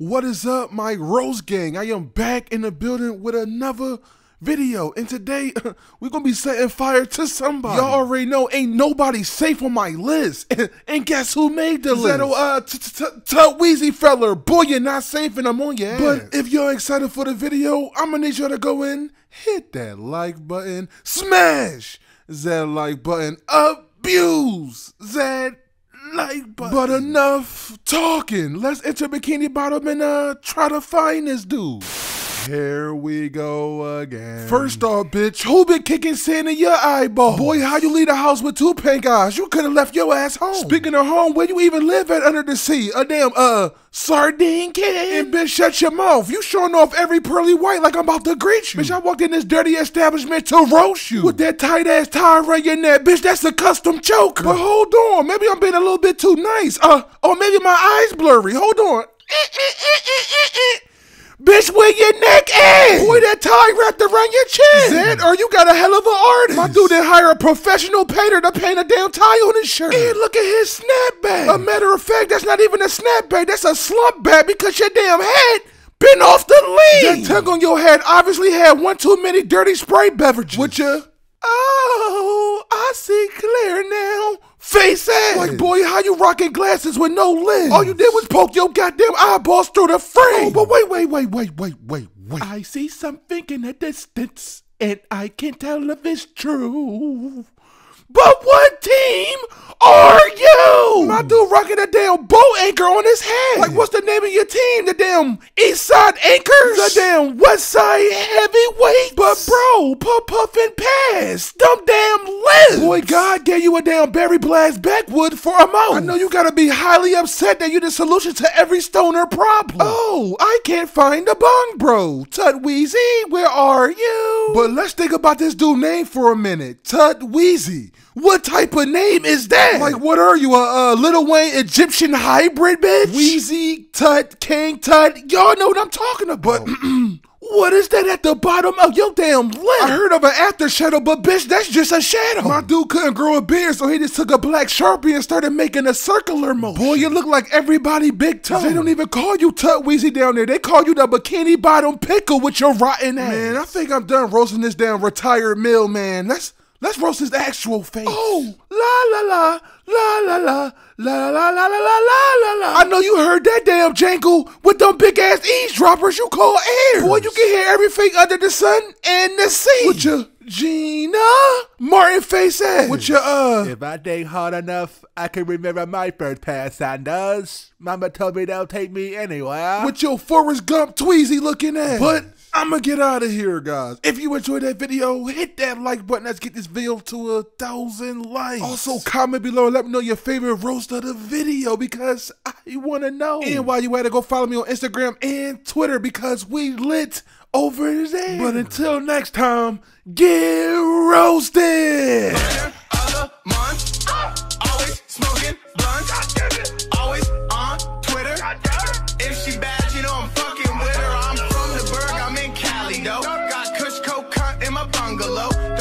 What is up, my Rose Gang? I am back in the building with another video, and today we're gonna be setting fire to somebody. Y'all already know ain't nobody safe on my list. and guess who made the list? uh, Tutweezy feller. Boy, you're not safe, and I'm on your ass. But if you're excited for the video, I'm gonna need you to go in, hit that like button, smash that like button, abuse that like button. But enough talking. Let's enter Bikini Bottom and uh try to find this dude. Here we go again. First off, bitch, who been kicking sand in your eyeball? Boy, how you leave the house with two pink eyes? You could have left your ass home. Speaking of home, where you even live at under the sea? A damn, uh, sardine can? And bitch, shut your mouth. You showing off every pearly white like I'm about to greet you. Bitch, I walked in this dirty establishment to roast you. With that tight ass tie around your neck, bitch, that's a custom choker. But hold on, maybe I'm being a little bit too nice. Uh, or maybe my eyes blurry. Hold on. Eh, eh, eh, Bitch, where your neck is? Boy, that tie wrapped around your chin. Zed, or you got a hell of an artist. My dude didn't hire a professional painter to paint a damn tie on his shirt. And look at his snapback. A matter of fact, that's not even a snapback. That's a slump back because your damn head been off the lead. That tongue on your head obviously had one too many dirty spray beverages. Would you? Oh, I see clear now. Face ass! Like, boy, how you rocking glasses with no lens? All you did was poke your goddamn eyeballs through the frame. Oh, but wait, wait, wait, wait, wait, wait, wait. I see something in the distance, and I can tell if it's true. But what team are you? My dude rocking a damn boat anchor on his head. Like, what's the name of your team? The damn East Side Anchors? The damn West Side Heavyweights? But bro, puff puff and pass. Them damn lips. Boy, God gave you a damn berry blast backwood for a mouth. I know you gotta be highly upset that you're the solution to every stoner problem. Oh, I can't find a bong, bro. Tutweezy, where are you? But let's think about this dude name for a minute. Tutweezy. What type of name is that? Like, what are you, a, a Lil Wayne Egyptian hybrid, bitch? Weezy, Tut, King Tut. Y'all know what I'm talking about. Oh. What is that at the bottom of your damn lip? I heard of an after shadow, but bitch, that's just a shadow. My dude couldn't grow a beard, so he just took a black sharpie and started making a circular motion. Boy, you look like everybody big toe. They don't even call you Tutweezy down there. They call you the bikini bottom pickle with your rotten ass. Man, I think I'm done roasting this damn retired mill, man. Let's Let's roast his actual face. Oh, la la la, la la la, la la la la la la la la. I know you heard that damn jangle with them big ass eavesdroppers you call air. Boy, you can hear everything under the sun and the sea. With your Gina Martin face ass. With your uh. If I think hard enough, I can remember my first pair of sandals. Mama told me they'll take me anywhere. With your Forrest Gump tweezy looking ass. But I'm gonna get out of here, guys. If you enjoyed that video, hit that like button. Let's get this video to a thousand likes. Also, comment below and let me know your favorite roast of the video because I wanna know. And while you at it, go follow me on Instagram and Twitter because we lit over there. But until next time, get roasted. bungalow.